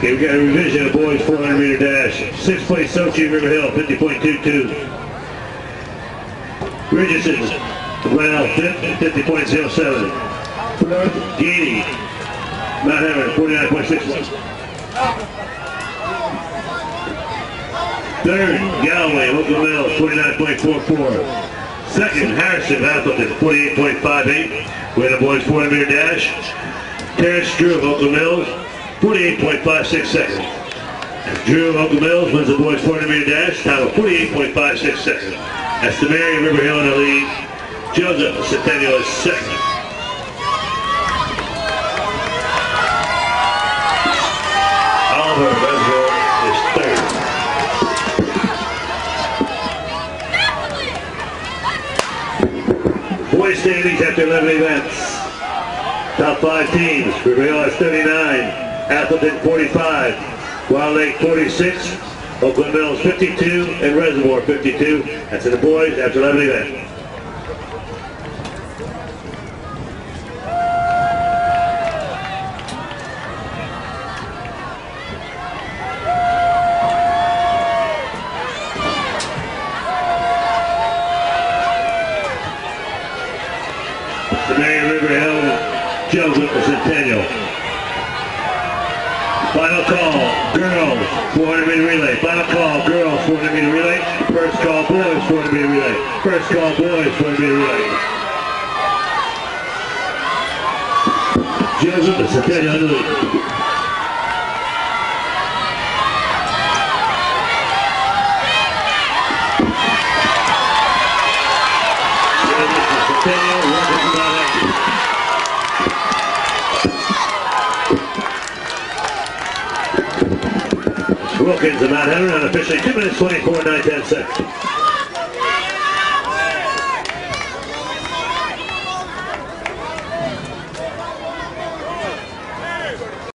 Okay, we got a revision of boys 400 meter dash. Sixth place Sochi River Hill, 50.22. Richardson, well, 50.07. Fourth, Gady, Mount Hammer, 49.61. Third, Galloway, Oakland Mills, 49.44. Second, Harrison, Atholton, 48.58. We're the boys 400 meter dash. Terrence Drew of Oakland Mills, 48.56 seconds. Drew Oakland Mills wins the boys 400 meter dash, time of 48.56 seconds. That's the Mary River Hill in the lead. Joseph Centennial is second. Oliver Reservoir is third. Boys standings after 11 events. Top five teams. River Hill has 39. Atholton 45. Wilde Lake 46. Oakland Mills 52. And Reservoir 52. That's in the boys after 11 events. The Mary River Hill Joseph Centennial. Final call, girls, 400 meter relay. Final call, girls, 400 meter relay. First call, boys, 400 meter relay. First call, boys, 400 meter relay. Joseph Centennial in the lead. Joseph Centennial, working from Mount Acton. Wilkins and Mount Henry on officially 2 minutes 24 9 10 seconds.